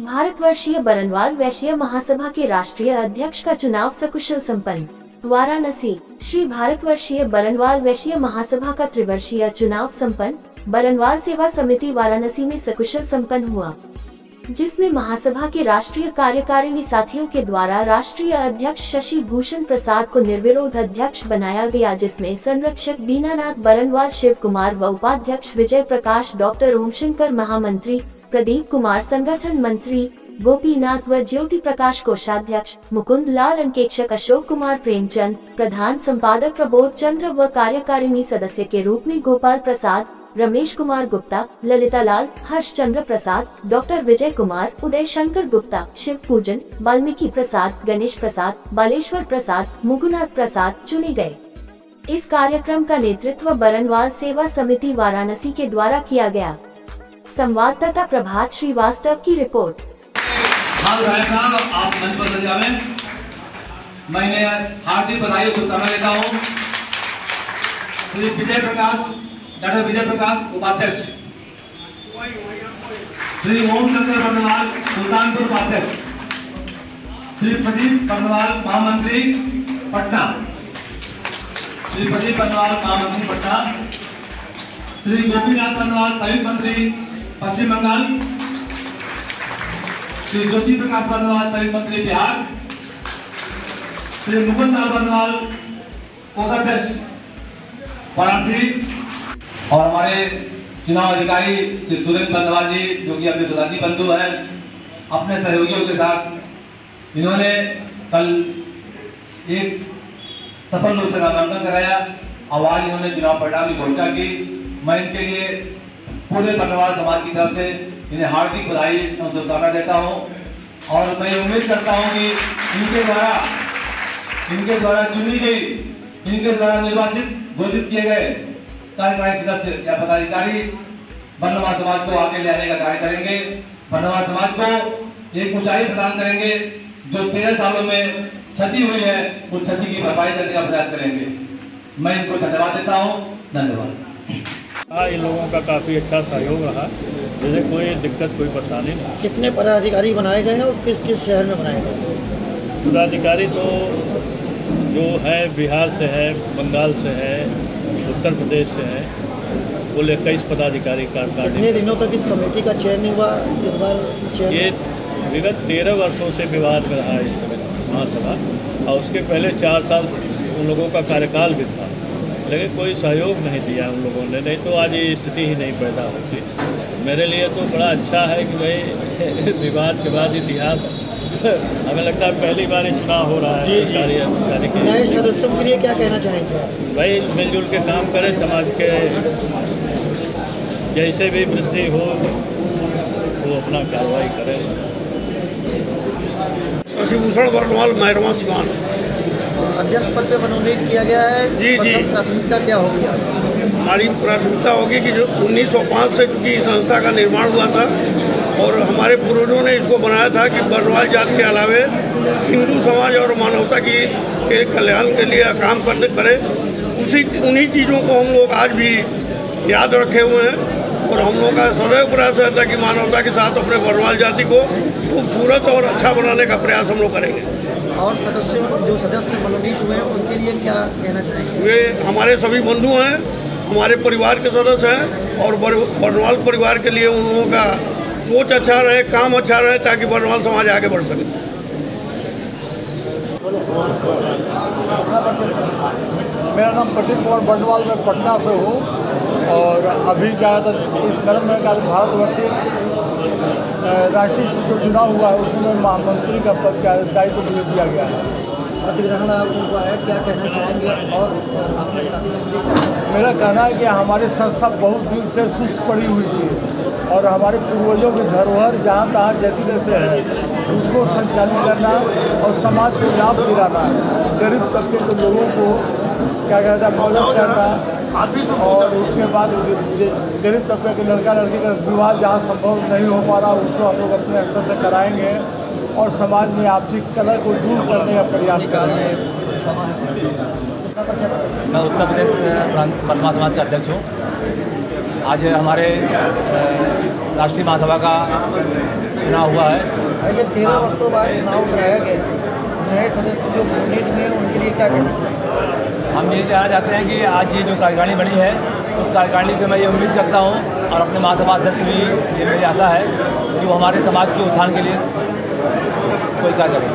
भारतवर्षीय बरनवाल वैश्य महासभा के राष्ट्रीय अध्यक्ष का चुनाव सकुशल संपन्न। वाराणसी श्री भारतवर्षीय बरनवाल वैश्य महासभा का त्रिवर्षीय चुनाव संपन्न। बरनवाल सेवा समिति वाराणसी में सकुशल संपन्न हुआ। जिसमें महासभा के राष्ट्रीय कार्यकारिणी साथियों के द्वारा राष्ट्रीय अध्यक्ष शशि भूषण प्रसाद को निर्विरोध अध्यक्ष बनाया गया, जिसमें संरक्षक दीनानाथ बरनवाल, शिव कुमार व उपाध्यक्ष विजय प्रकाश, डॉक्टर ओमशंकर महामंत्री, प्रदीप कुमार, संगठन मंत्री गोपीनाथ व ज्योति प्रकाश कोषाध्यक्ष मुकुंद लाल, अंकेक्षक अशोक कुमार प्रेमचंद, प्रधान संपादक प्रबोध चंद्र व कार्यकारिणी सदस्य के रूप में गोपाल प्रसाद रमेश कुमार गुप्ता ललिता लाल हर्ष चंद्र प्रसाद डॉक्टर विजय कुमार उदय शंकर गुप्ता शिव पूजन वाल्मीकि प्रसाद, गणेश प्रसाद, बालेश्वर प्रसाद, मुगुनाथ प्रसाद चुने गए। इस कार्यक्रम का नेतृत्व बरनवाल सेवा समिति वाराणसी के द्वारा किया गया। संवाददाता प्रभात श्रीवास्तव की रिपोर्ट। आप मंच पर मैंने हार्दिक बधाई समय लेता हूँ। विजय प्रकाश डॉक्टर विजय प्रकाश उपाध्यक्ष। श्री ओम शंकर बर्नवाल सुल्तानपुर उपाध्यक्ष। श्री प्रदीप बर्नवाल महामंत्री पटना। श्री प्रदीप बर्नवाल महामंत्री पटना। श्री गोपीनाथ बर्नवाल संयुक्त मंत्री पश्चिम बंगाल। श्री ज्योति प्रकाश बर्नवाल संयुक्त मंत्री बिहार। श्री मुकुंद लाल बर्नवाल कोषाध्यक्ष वाराणसी। और हमारे चुनाव अधिकारी श्री सुरेंद्र बर्नवाल जी, जो कि अपने सुधाजी बंधु हैं, अपने सहयोगियों के साथ इन्होंने कल एक सफल रूप से नामांकन कराया। और आज इन्होंने चुनाव परिणाम की घोषणा की। मैं इनके लिए पूरे बर्नवाल समाज की तरफ़ से इन्हें हार्दिक बधाई और शुभकामना देता हूँ। और मैं उम्मीद करता हूँ कि इनके द्वारा इनके द्वारा चुनी गई, इनके द्वारा निर्वाचित, घोषित किए गए कार्यकारी सदस्य या पदाधिकारी बर्नवाल समाज को आगे ले आने का कार्य करेंगे। बर्नवाल समाज को एक ऊंचाई प्रदान करेंगे जो तेरह सालों में क्षति हुई है उस क्षति की भरपाई करने का प्रयास करेंगे। मैं इनको धन्यवाद देता हूँ। धन्यवाद। हाँ इन लोगों का काफ़ी अच्छा सहयोग रहा। जैसे कोई दिक्कत कोई परेशानी नहीं। कितने पदाधिकारी बनाए गए हैं और किस किस शहर में बनाए गए पदाधिकारी तो जो है बिहार से है बंगाल से है उत्तर प्रदेश से है। कुल इक्कीस पदाधिकारी कितने कार्यकारिणी दिनों तक इस कमेटी का चयन नहीं हुआ? इस बार ये विगत तेरह वर्षों से विवाद में रहा है इस समय महासभा। और उसके पहले चार साल उन लोगों का कार्यकाल भी था। लेकिन कोई सहयोग नहीं दिया उन लोगों ने। नहीं तो आज ये स्थिति ही नहीं पैदा होती। मेरे लिए तो बड़ा अच्छा है कि भाई विवाद के बाद इतिहास हमें लगता है पहली बार चुनाव हो रहा है नए सदस्यों के लिए क्या कहना चाहेंगे? भाई मिलजुल के काम करें समाज के जैसे भी वृद्धि हो वो अपना कार्रवाई करें। शशिभूषण वर्णवाल मैरवा सिवान। अध्यक्ष पद पे मनोनीत किया गया है। जी, जी। प्राथमिकता क्या होगी हमारी प्राथमिकता होगी कि जो 1905 से चूँकि संस्था का निर्माण हुआ था हमारे पूर्वजों ने इसको बनाया था कि बरवाल जाति के अलावे हिंदू समाज और मानवता की के कल्याण के लिए काम करते करें। उसी उन्हीं चीज़ों को हम लोग आज भी याद रखे हुए हैं और हम लोग का सदैव प्रयास रहता है कि मानवता के साथ अपने बरवाल जाति को खूबसूरत और अच्छा बनाने का प्रयास हम लोग करेंगे। और सदस्यों जो सदस्य मनोनीत हुए हैं उनके लिए क्या कहना चाहेंगे? वे हमारे सभी बंधु हैं हमारे परिवार के सदस्य हैं और बर- बरनवाल परिवार के लिए उन लोगों का सोच अच्छा रहे, काम अच्छा रहे, ताकि बरनवाल समाज आगे बढ़ सके। मेरा नाम प्रदीप कुमार बंडवाल, मैं पटना से हूँ और अभी क्या है तो इस क्रम में क्या भारतवर्षीय राष्ट्रीय जो चुनाव हुआ है, उसमें महामंत्री का पद का दायित्व दिया गया है। उनको है क्या कहना चाहेंगे? और मेरा कहना है कि हमारी संस्था बहुत दिन से सुस्त पड़ी हुई थी और हमारे पूर्वजों की धरोहर जहाँ तहाँ जैसे जैसे है, उसको संचालित करना और समाज को लाभ दिलाना, गरीब तबके के लोगों को क्या कहता है, मदद करना और उसके बाद गरीब तबके के लड़का लड़की का विवाह जहाँ संभव नहीं हो पा रहा, उसको हम लोग अपने स्तर से कराएँगे। और समाज में आपसी कलह को दूर करने का प्रयास कर रहे हैं। मैं उत्तर प्रदेश प्रांत वर्मा समाज का अध्यक्ष हूँ। आज हमारे राष्ट्रीय महासभा का चुनाव हुआ है। तेरह वर्षों बाद चुनाव कराया गया नए सदस्य जो कैंडिडेट हैं उनके लिए क्या कहना चाहिए हम ये कहना चाहते हैं कि आज ये जो कार्यकारिणी बनी है उस कार्यकारिणी से मैं ये उम्मीद करता हूँ और अपने महासभा अध्यक्ष भी ये मेरी आशा है कि वो हमारे समाज के उत्थान के लिए कोई कहा करें